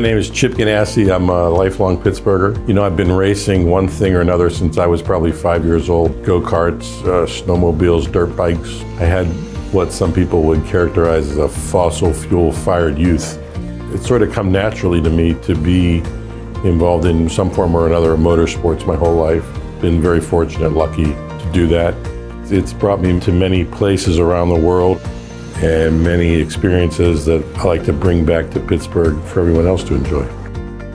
name is Chip Ganassi. I'm a lifelong Pittsburgher. You know, I've been racing one thing or another since I was probably five years old. Go-karts, uh, snowmobiles, dirt bikes. I had what some people would characterize as a fossil fuel fired youth. It's sort of come naturally to me to be involved in some form or another of motorsports my whole life. Been very fortunate, lucky to do that. It's brought me to many places around the world and many experiences that I like to bring back to Pittsburgh for everyone else to enjoy.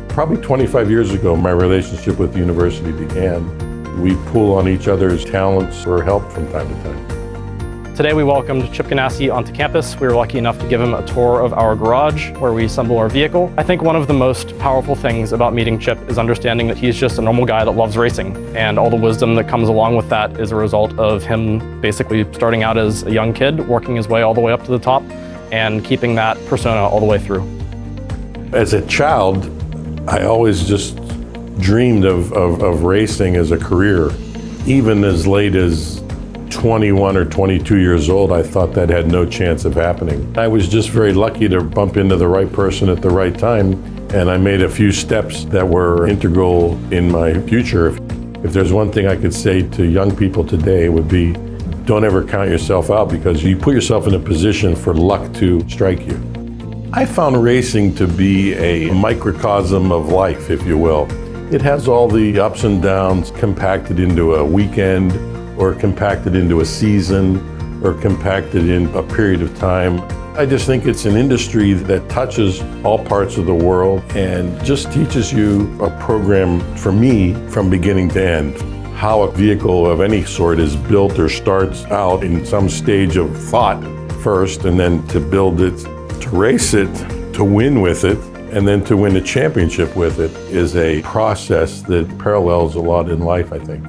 Probably 25 years ago, my relationship with the university began. We pull on each other's talents for help from time to time. Today we welcomed Chip Ganassi onto campus. We were lucky enough to give him a tour of our garage where we assemble our vehicle. I think one of the most powerful things about meeting Chip is understanding that he's just a normal guy that loves racing. And all the wisdom that comes along with that is a result of him basically starting out as a young kid, working his way all the way up to the top, and keeping that persona all the way through. As a child, I always just dreamed of, of, of racing as a career. Even as late as 21 or 22 years old, I thought that had no chance of happening. I was just very lucky to bump into the right person at the right time, and I made a few steps that were integral in my future. If there's one thing I could say to young people today, it would be don't ever count yourself out because you put yourself in a position for luck to strike you. I found racing to be a microcosm of life, if you will. It has all the ups and downs compacted into a weekend or compacted into a season or compacted in a period of time. I just think it's an industry that touches all parts of the world and just teaches you a program for me from beginning to end. How a vehicle of any sort is built or starts out in some stage of thought first, and then to build it, to race it, to win with it, and then to win a championship with it is a process that parallels a lot in life, I think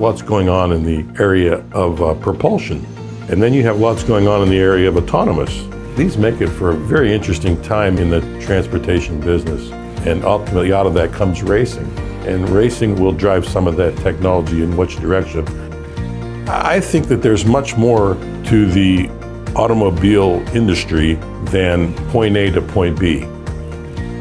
lots going on in the area of uh, propulsion. And then you have lots going on in the area of autonomous. These make it for a very interesting time in the transportation business. And ultimately out of that comes racing. And racing will drive some of that technology in which direction. I think that there's much more to the automobile industry than point A to point B.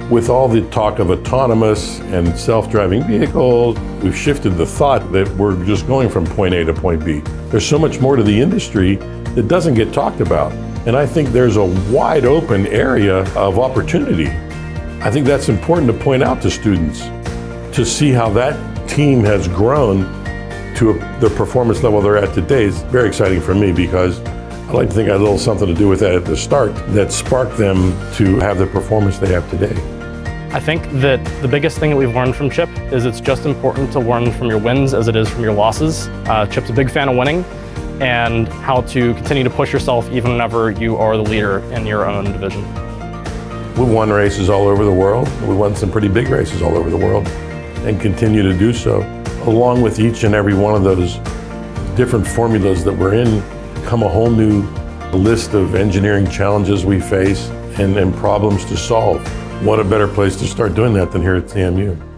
With all the talk of autonomous and self-driving vehicles, we've shifted the thought that we're just going from point A to point B. There's so much more to the industry that doesn't get talked about. And I think there's a wide open area of opportunity. I think that's important to point out to students to see how that team has grown to the performance level they're at today is very exciting for me because I like to think I had a little something to do with that at the start that sparked them to have the performance they have today. I think that the biggest thing that we've learned from Chip is it's just important to learn from your wins as it is from your losses. Uh, Chip's a big fan of winning and how to continue to push yourself even whenever you are the leader in your own division. We've won races all over the world. We won some pretty big races all over the world and continue to do so. Along with each and every one of those different formulas that we're in come a whole new list of engineering challenges we face and, and problems to solve what a better place to start doing that than here at CMU.